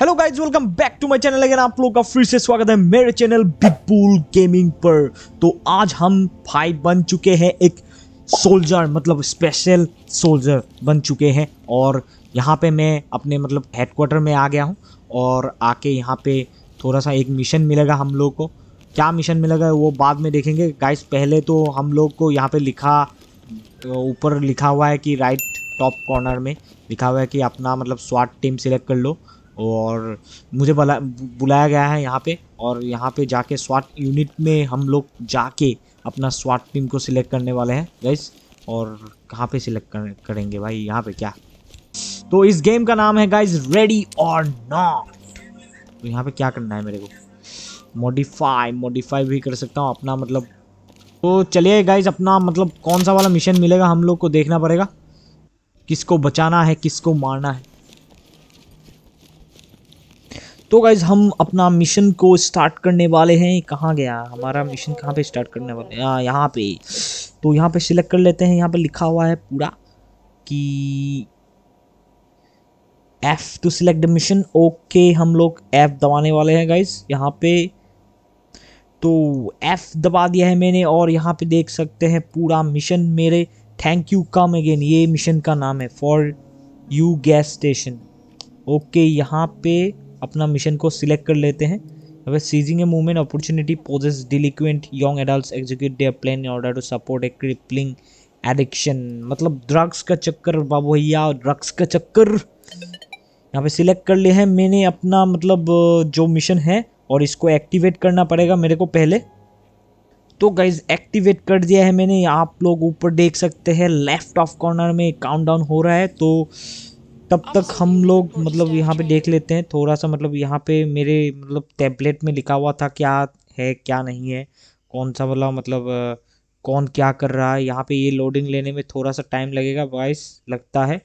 Hello guys welcome back to my channel again आप लोग का फिर से स्वागत है मेरे चैनल बिग बुल गेमिंग पर। तो आज हम भाई बन चुके हैं एक सोल्जर मतलब स्पेशल सोल्जर बन चुके हैं। और यहाँ पे मैं अपने मतलब हेडक्वार्टर में आ गया हूँ। और आके यहाँ पे थोड़ा सा एक मिशन मिलेगा हम लोग को। क्या मिशन मिलेगा वो बाद में देखेंगे। गाइज़ पहले तो हम लोग को यहाँ पे लिखा, ऊपर लिखा हुआ है कि राइट टॉप कॉर्नर में। लिखा हुआ है कि अपना मतलब स्वाट टीम सिलेक्ट कर लो। और मुझे बुला बुलाया गया है यहाँ पे और यहाँ पे जाके स्वाट यूनिट में हम लोग जाके अपना स्वाट टीम को सिलेक्ट करने वाले हैं गाइस और कहाँ पे सिलेक्ट कर, करेंगे भाई? यहाँ पे क्या? तो इस गेम का नाम है गाइज़ रेडी और नॉट तो यहाँ पे क्या करना है मेरे को? मॉडिफाई मॉडिफाई भी कर सकता हूँ अपना मतलब। तो चलिए गाइज़ अपना मतलब कौन सा वाला मिशन मिलेगा हम लोग को देखना पड़ेगा। किसको बचाना है किसको मारना है। तो गाइज़ हम अपना मिशन को स्टार्ट करने वाले हैं। कहाँ गया? हमारा मिशन कहाँ पे स्टार्ट करने वाले हैं? हाँ, यहाँ पे। तो यहाँ पे सिलेक्ट कर लेते हैं। यहाँ पे लिखा हुआ है पूरा कि F two select the mission okay हम लोग एफ़ दबाने वाले हैं गाइज़ यहाँ पे। तो एफ़ दबा दिया है मैंने और यहाँ पे देख सकते हैं पूरा मिशन मेरे। थैंक यू कम अगेन ये मिशन का नाम है for you gas station okay यहाँ पे अपना मिशन को सिलेक्ट कर लेते हैं। अब seizing a movement opportunity poses delinquent young adult execute their plan in order to support a crippling addiction मतलब ड्रग्स का चक्कर, बाबू भैया ड्रग्स का चक्कर। यहाँ पे सिलेक्ट कर लिया है। मैंने अपना मतलब जो मिशन है और इसको एक्टिवेट करना पड़ेगा मेरे को पहले। तो गाइज़ एक्टिवेट कर दिया है मैंने। आप लोग ऊपर देख सकते हैं लेफ़्ट ऑफ़ कॉर्नर में काउंटडाउन हो रहा है। तो तब तक हम लोग मतलब यहाँ पे देख लेते हैं थोड़ा सा मतलब यहाँ पे मेरे मतलब टैबलेट में लिखा हुआ था क्या है क्या नहीं है कौन सा वाला मतलब कौन क्या कर रहा है यहाँ पे ये लोडिंग लेने में थोड़ा सा टाइम लगेगा वाइस लगता है।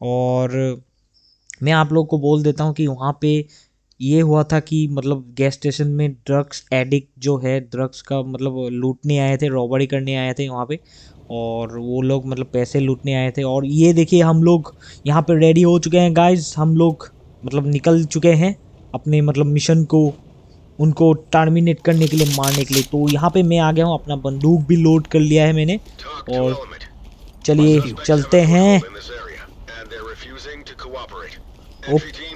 और मैं आप लोग को बोल देता हूँ कि वहाँ पे ये हुआ था कि मतलब गैस स्टेशन में ड्रग्स एडिक्ट जो है ड्रग्स का मतलब लूटने आए थे रॉबरी करने आए थे वहाँ पे और वो लोग मतलब पैसे लूटने आए थे और ये देखिए हम लोग यहाँ पे रेडी हो चुके हैं गाइस हम लोग मतलब निकल चुके हैं अपने मतलब मिशन को उनको टर्मिनेट करने के लिए मारने के लिए। तो यहाँ पे मैं आ गया हूँ अपना बंदूक भी लोड कर लिया है मैंने और चलिए चलते हैं। हम्म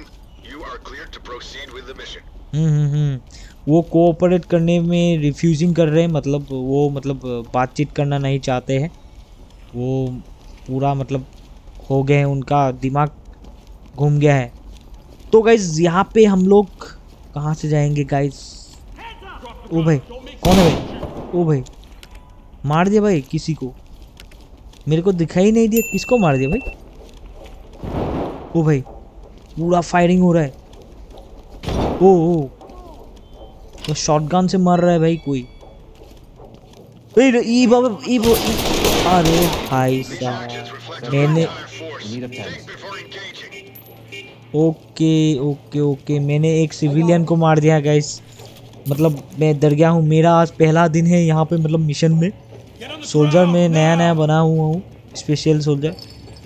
वो कोऑपरेट करने में रिफ्यूजिंग कर रहे हैं मतलब वो मतलब बातचीत करना नहीं चाहते हैं। वो पूरा मतलब हो गए हैं, उनका दिमाग घूम गया है। तो गाइज़ यहाँ पे हम लोग कहाँ से जाएँगे गाइज़ ओ भाई, कौन है भाई? ओ भाई, मार दिया भाई किसी को। मेरे को दिखाई नहीं दिया, किसको मार दिया भाई? ओ भाई, पूरा फायरिंग हो रहा है। ओ ओ तो शॉटगन से मर रहा है भाई कोई। अरे भाई साहब, मैंने ओके ओके ओके, मैंने एक सिविलियन को मार दिया गाइस मतलब मैं डर गया हूँ। मेरा आज पहला दिन है यहाँ पे मतलब मिशन में। सोल्जर में नया नया बना हुआ हूँ स्पेशल सोल्जर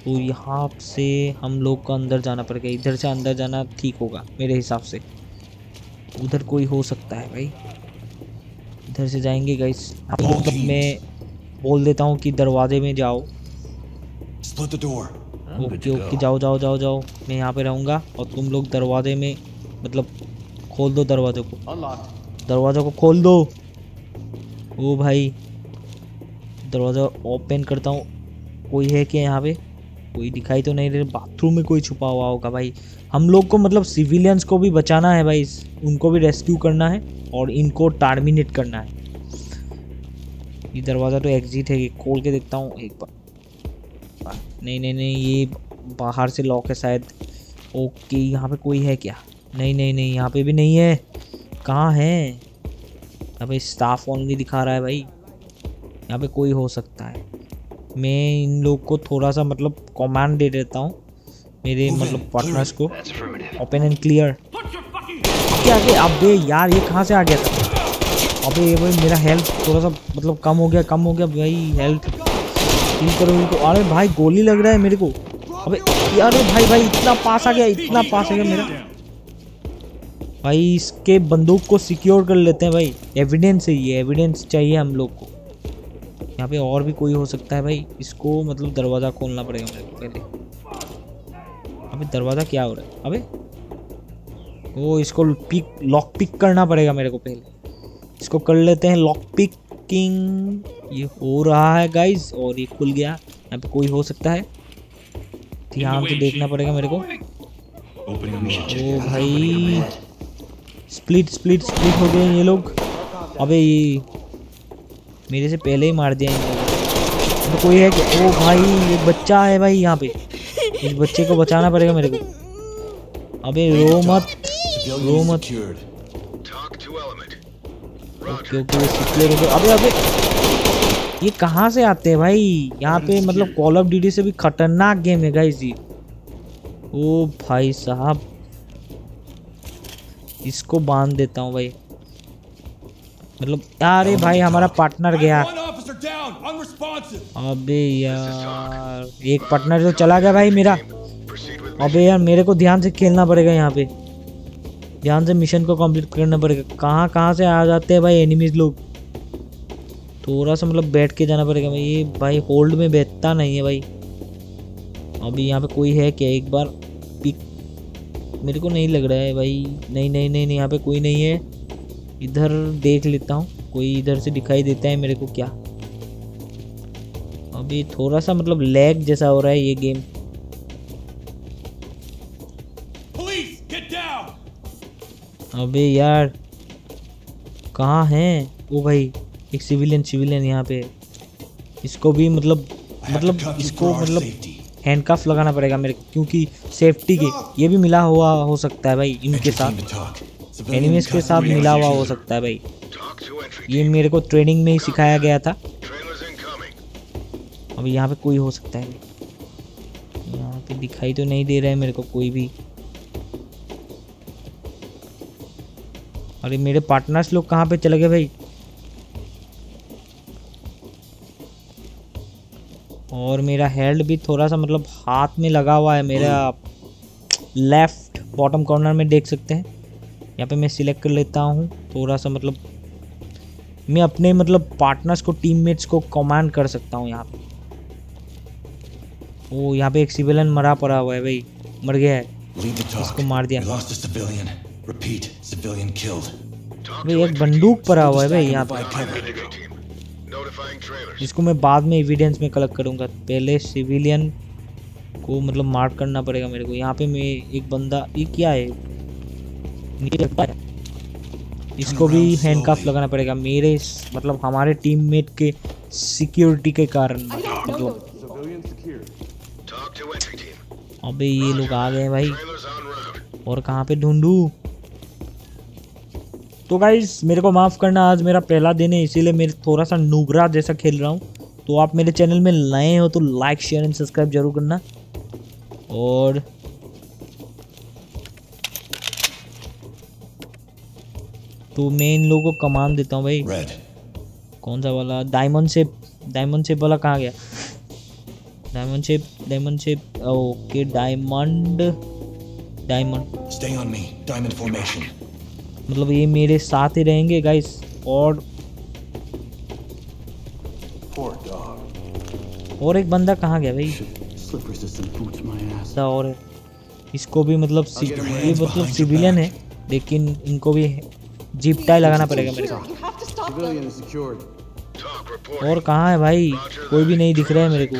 तो यहाँ से हम लोग को अंदर जाना पड़ेगा। इधर से अंदर जाना ठीक होगा, मेरे हिसाब से। उधर कोई हो सकता है भाई। इधर से जाएँगे गाइस मतलब मैं बोल देता हूँ कि दरवाजे में जाओ। ओके ओके जाओ जाओ जाओ जाओ। मैं यहाँ पे रहूँगा और तुम लोग दरवाजे में मतलब खोल दो दरवाजे को। दरवाज़ा को खोल दो। ओ भाई दरवाज़ा ओपन करता हूँ। कोई है क्या यहाँ पे? कोई दिखाई तो नहीं रहे। बाथरूम में कोई छुपा हुआ होगा भाई। हम लोग को मतलब सिविलियंस को भी बचाना है भाई, उनको भी रेस्क्यू करना है और इनको टर्मिनेट करना है। ये दरवाज़ा तो एग्जिट है, ये खोल के देखता हूँ, एक बार। नहीं नहीं नहीं, ये बाहर से लॉक है शायद। ओके यहाँ पे कोई है क्या? नहीं नहीं नहीं, यहाँ पे भी नहीं है। कहाँ है? यहाँ पे स्टाफ ओनली दिखा रहा है भाई। यहाँ पे कोई हो सकता है। मैं इन लोग को थोड़ा सा मतलब कमांड दे देता हूँ। मेरे मतलब पार्टनर्स को ओपन एंड क्लियर क्या आगे अबे यार ये कहाँ से आ गया था? अबे ये भाई मेरा हेल्थ थोड़ा सा मतलब कम हो गया कम हो गया भाई हेल्थ हील करो इनको अरे भाई गोली लग रहा है मेरे को। अबे यार भाई भाई इतना पास आ गया इतना पास आ गया मेरा। भाई इसके बंदूक को सिक्योर कर लेते हैं भाई। एविडेंस है ये एविडेंस चाहिए हम लोग को। यहाँ पे और भी कोई हो सकता है भाई? इसको मतलब दरवाज़ा खोलना पड़ेगा मेरे को पहले। अबे दरवाज़ा क्या हो रहा है? अबे ओ इसको पिक लॉक पिक करना पड़ेगा मेरे को पहले। इसको कर लेते हैं लॉक पिकिंग ये हो रहा है गाइज़ और ये खुल गया। यहाँ पे कोई हो सकता है? ध्यान से देखना पड़ेगा मेरे को। ओ भाई। स्प्लिट स्प्लिट स्प्लिट हो गए ये लोग। अबे ये मेरे से पहले ही मार दिया इन लोगों तो कोई है कि ओ भाई एक बच्चा है भाई यहाँ पे। इस बच्चे को बचाना पड़ेगा मेरे को। अबे रो मत। रो मत। ओके ओके हो अबे अबे। ये कहाँ से आते हैं भाई? यहाँ पे मतलब कॉल ऑफ़ ड्यूटी से भी खतरनाक गेम है गाइस ये। ओ भाई साहब। इसको बाँध देता हूँ भाई। मतलब अरे भाई हमारा पार्टनर गया। अबे यार एक पार्टनर तो चला गया भाई मेरा। अबे यार मेरे को ध्यान से खेलना पड़ेगा यहाँ पे। ध्यान से मिशन को कंप्लीट करना पड़ेगा। कहाँ कहाँ से आ जाते हैं भाई एनिमीज लोग? थोड़ा सा मतलब बैठ के जाना पड़ेगा भाई। ये भाई होल्ड में बैठता नहीं है भाई। अभी यहाँ पे कोई है क्या? एक बार पिक मेरे को नहीं लग रहा है भाई। नहीं नहीं नहीं नहीं यहाँ पे कोई नहीं है। इधर देख लेता हूँ। कोई इधर से दिखाई देता है मेरे को क्या? अभी थोड़ा सा मतलब लैग जैसा हो रहा है ये गेम अबे यार कहाँ है? वो भाई एक सिविलियन सिविलियन यहाँ पे। इसको भी मतलब मतलब इसको मतलब हैंडकफ लगाना पड़ेगा मेरे क्योंकि सेफ्टी के ये भी मिला हुआ हो सकता है भाई इनके साथ। एनिमीज के साथ मिला हुआ हो सकता है भाई। ये मेरे को ट्रेनिंग में ही सिखाया गया था। अब यहाँ पे कोई हो सकता है यहाँ पे दिखाई तो नहीं दे रहा है मेरे को कोई भी। अरे मेरे पार्टनर्स लोग कहाँ पे चले गए भाई? और मेरा हेल्ड भी थोड़ा सा मतलब हाथ में लगा हुआ है, मेरा लेफ़्ट बॉटम कॉर्नर में देख सकते हैं। यहाँ पे मैं सिलेक्ट कर लेता हूँ, थोड़ा सा मतलब मैं अपने मतलब पार्टनर्स को टीममेट्स को कमांड कर सकता हूँ यहाँ पे। ओ यहाँ पे एक सिविलियन मरा पड़ा हुआ है भाई मर गया है। इसको मार दिया। भाई एक बंदूक पड़ा हुआ है भाई यहाँ पे। जिसको मैं बाद में एविडेंस में कलेक्ट करूँगा। पहले सिविलियन को मतलब मार्क करना पड़ेगा मेरे को। यहाँ पे मैं एक बंदा ये क्या है? इसको भी हैंडकफ लगाना पड़ेगा। मेरे मतलब हमारे टीममेट के सिक्योरिटी के कारण। मतलब अबे ये लोग आ गए भाई। और कहाँ पे ढूंढू? तो गाइज़ मेरे को माफ़ करना आज मेरा पहला दिन है इसीलिए मेरे थोड़ा सा नुबरा जैसा खेल रहा हूँ। तो आप मेरे चैनल में नए हो तो लाइक शेयर एंड सब्सक्राइब ज़रूर करना। और तो मैं इन लोगों को कमान देता हूँ भाई। Red. कौन सा वाला? डायमंड शेप डायमंड शेप वाला कहाँ गया? Diamond shape diamond shape okay diamond diamond stay on me diamond formation मतलब ये मेरे साथ ही रहेंगे गाइस और और एक बंदा कहाँ गया भाई? और इसको भी मतलब ये मतलब सिविलियन है लेकिन इनको भी जीप टाई लगाना पड़ेगा मेरे को। और कहाँ है भाई? कोई भी नहीं दिख रहा है मेरे को।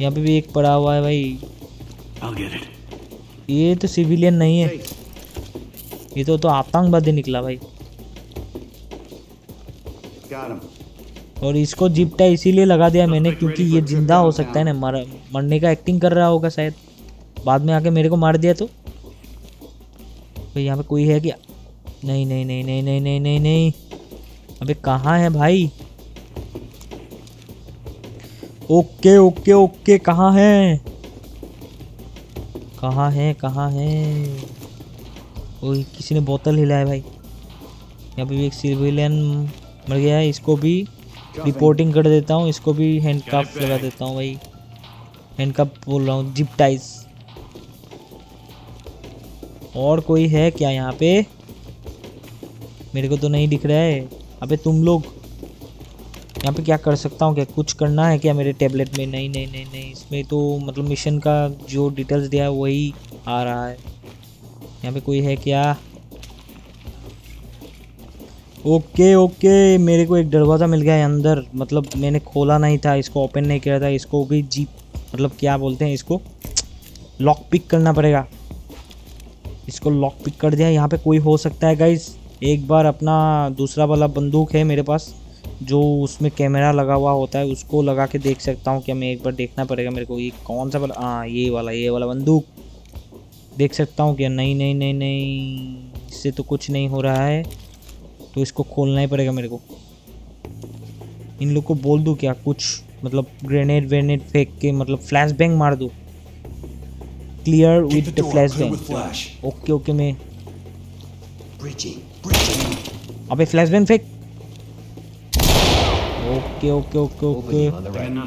यहाँ पे भी एक पड़ा हुआ है भाई। ये तो सिविलियन नहीं है। ये तो तो आतंकवादी निकला भाई। और इसको जिप्टा इसीलिए लगा दिया मैंने क्योंकि ये ज़िंदा हो सकता है ना मर मरने का एक्टिंग कर रहा होगा शायद। बाद में आके मेरे को मार दिया तो। भाई यहाँ पे कोई है क्या? नहीं नहीं नहीं नहीं नहीं नहीं नहीं नहीं। अबे कहाँ है भाई? ओके ओके ओके कहाँ है? कहाँ है कहाँ है? कोई किसी ने बोतल हिलाया भाई। यहाँ पे भी एक सिविलियन मर गया है इसको भी रिपोर्टिंग कर देता हूँ इसको भी हैंड कप लगा देता हूँ भाई। हैंड कप बोल रहा हूँ जिप टाइस और कोई है क्या यहाँ पे? मेरे को तो नहीं दिख रहा है। अबे तुम लोग यहाँ पे क्या कर सकता हूँ? क्या कुछ करना है क्या मेरे टेबलेट में? नहीं नहीं नहीं नहीं। इसमें तो मतलब मिशन का जो डिटेल्स दिया है वही आ रहा है। यहाँ पे कोई है क्या? ओके ओके मेरे को एक दरवाज़ा मिल गया है अंदर। मतलब मैंने खोला नहीं था, इसको ओपन नहीं किया था। इसको भी जीप मतलब क्या बोलते हैं इसको? लॉक पिक करना पड़ेगा। इसको लॉक पिक कर दिया यहाँ पे कोई हो सकता है गाइस एक बार अपना दूसरा वाला बंदूक है मेरे पास। जो उसमें कैमरा लगा हुआ होता है उसको लगा के देख सकता हूँ क्या मैं एक बार देखना पड़ेगा मेरे को ये कौन सा वाला हाँ ये वाला ये वाला बंदूक। देख सकता हूँ क्या नहीं नहीं नहीं नहीं इससे तो कुछ नहीं हो रहा है तो इसको खोलना ही पड़ेगा मेरे को। इन लोग को बोल दूँ क्या कुछ? मतलब ग्रेनेड वेनेड फेंक के मतलब फ्लैश बैंग मार दूँ। Clear with the flash bang okay okay मैं अबे फ्लैश बैंग फेंक। Okay okay okay okay. यहाँ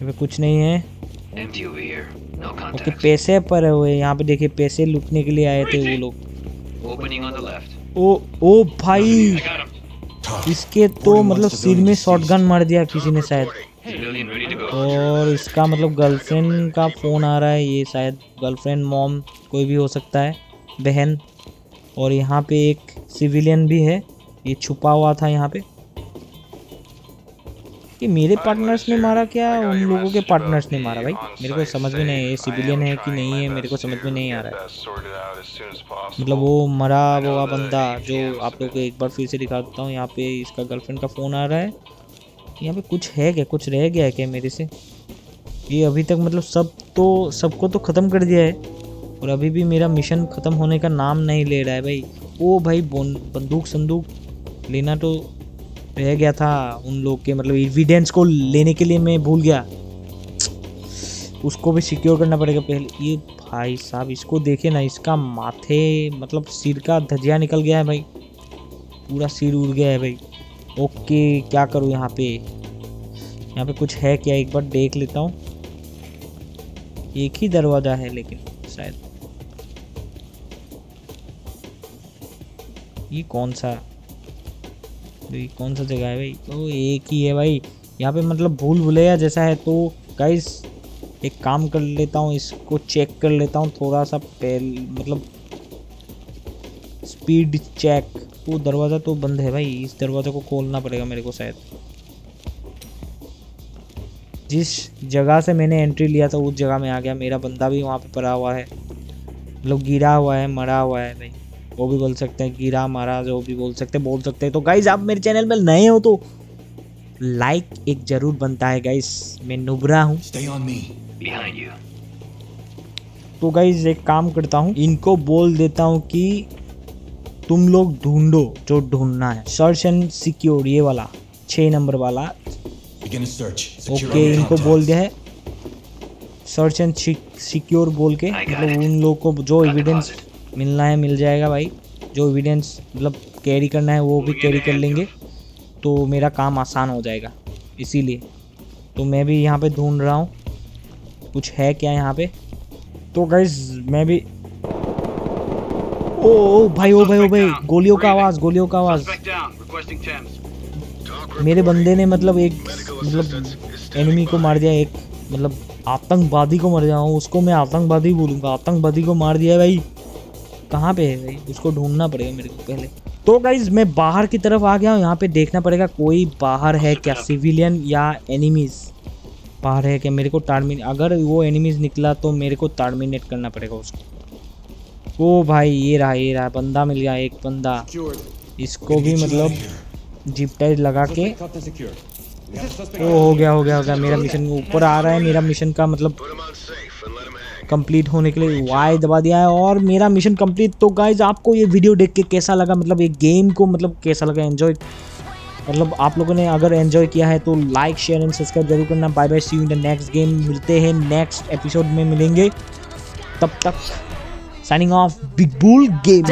पे कुछ नहीं है। ओके पैसे पर हुए यहाँ पे देखिए पैसे लुटने के लिए आए थे वो लोग। ओ ओ भाई! इसके तो मतलब सिर में शॉटगन मार दिया किसी ने शायद। और इसका मतलब गर्लफ्रेंड का फ़ोन आ रहा है ये शायद गर्लफ्रेंड मॉम कोई भी हो सकता है बहन। और यहाँ पे एक सिविलियन भी है ये छुपा हुआ था यहाँ पे। कि मेरे पार्टनर्स ने मारा क्या? उन लोगों के पार्टनर्स ने मारा भाई। मेरे को समझ में नहीं ये सिविलियन है। कि नहीं है? मेरे को समझ में नहीं आ रहा है। मतलब वो मरा हुआ बंदा जो आप लोग को एक बार फिर से दिखा देता हूँ। यहाँ पे इसका गर्लफ्रेंड का फ़ोन आ रहा है। यहाँ पे कुछ है क्या? कुछ रह गया है क्या मेरे से? ये अभी तक मतलब सब तो सबको तो ख़त्म कर दिया है। और अभी भी मेरा मिशन ख़त्म होने का नाम नहीं ले रहा है भाई। ओ भाई बंदूक संदूक लेना तो रह गया था उन लोग के मतलब एविडेंस को लेने के लिए मैं भूल गया। उसको भी सिक्योर करना पड़ेगा पहले। ये भाई साहब, इसको देखे ना, इसका माथे मतलब सिर का धजिया निकल गया है भाई। पूरा सिर उड़ गया है भाई। ओके क्या करूँ यहाँ पे? यहाँ पे कुछ है क्या? एक बार देख लेता हूँ। एक ही दरवाज़ा है लेकिन शायद। ये कौन सा? भाई कौन सा जगह है भाई? तो एक ही है भाई। यहाँ पे मतलब भूल भुलैया जैसा है। तो गाइस एक काम कर लेता हूँ, इसको चेक कर लेता हूँ थोड़ा सा पहल मतलब स्पीड चेक वो दरवाज़ा तो बंद है भाई। इस दरवाज़ा को खोलना पड़ेगा मेरे को शायद। जिस जगह से मैंने एंट्री लिया था, उस जगह में आ गया। मेरा बंदा भी वहाँ पे पड़ा हुआ है। मतलब गिरा हुआ है, मरा हुआ है भाई। वो भी बोल सकते हैं गिरा महाराज वो भी बोल सकते हैं बोल सकते हैं। तो गाइज़ आप मेरे चैनल में नए हो तो लाइक एक ज़रूर बनता है गाइज़ मैं नुबरा हूँ। तो गाइज़ एक काम करता हूँ इनको बोल देता हूँ कि तुम लोग ढूंढो जो ढूंढना है। सर्च एंड सिक्योर ये वाला छः नंबर वाला। ओके इनको बोल दिया है। सर्च एंड सिक्योर बोल के मतलब उन लोगों को जो एविडेंस मिलना है मिल जाएगा भाई। जो एविडेंस मतलब कैरी करना है वो भी कैरी कर लेंगे। तो मेरा काम आसान हो जाएगा इसीलिए। तो मैं भी यहाँ पे ढूंढ रहा हूँ। कुछ है क्या यहाँ पे? तो गैस मैं भी ओ, ओ भाई ओ भाई ओ भाई गोलियों का आवाज़ गोलियों का आवाज़। मेरे बंदे ने मतलब एक मतलब एनिमी को मार दिया एक मतलब आतंकवादी को मर जाऊँ उसको मैं आतंकवादी बोलूँगा। आतंकवादी को मार दिया भाई। कहाँ पे है भाई? उसको ढूंढना पड़ेगा मेरे को पहले। तो गाइज़ मैं बाहर की तरफ़ आ गया हूँ। यहाँ पे देखना पड़ेगा कोई बाहर है क्या सिविलियन या एनिमीज बाहर है क्या? मेरे को टार्मिन अगर वो एनिमीज निकला तो मेरे को टार्मिनेट करना पड़ेगा उसको। ओ भाई ये रहा ये रहा। बंदा मिल गया एक बंदा। इसको भी मतलब जिप टाइज लगा के ओ हो गया हो गया हो गया। मेरा मिशन ऊपर आ रहा है। मेरा मिशन का मतलब कंप्लीट होने के लिए वाई दबा दिया है और मेरा मिशन कंप्लीट तो गाइज़ आपको ये वीडियो देख के कैसा लगा? मतलब ये गेम को मतलब कैसा लगा? एंजॉय मतलब आप लोगों ने अगर एंजॉय किया है तो लाइक शेयर एंड सब्सक्राइब ज़रूर करना। Bye bye see you in the next game मिलते हैं नेक्स्ट एपिसोड में मिलेंगे। तब तक signing off big bull game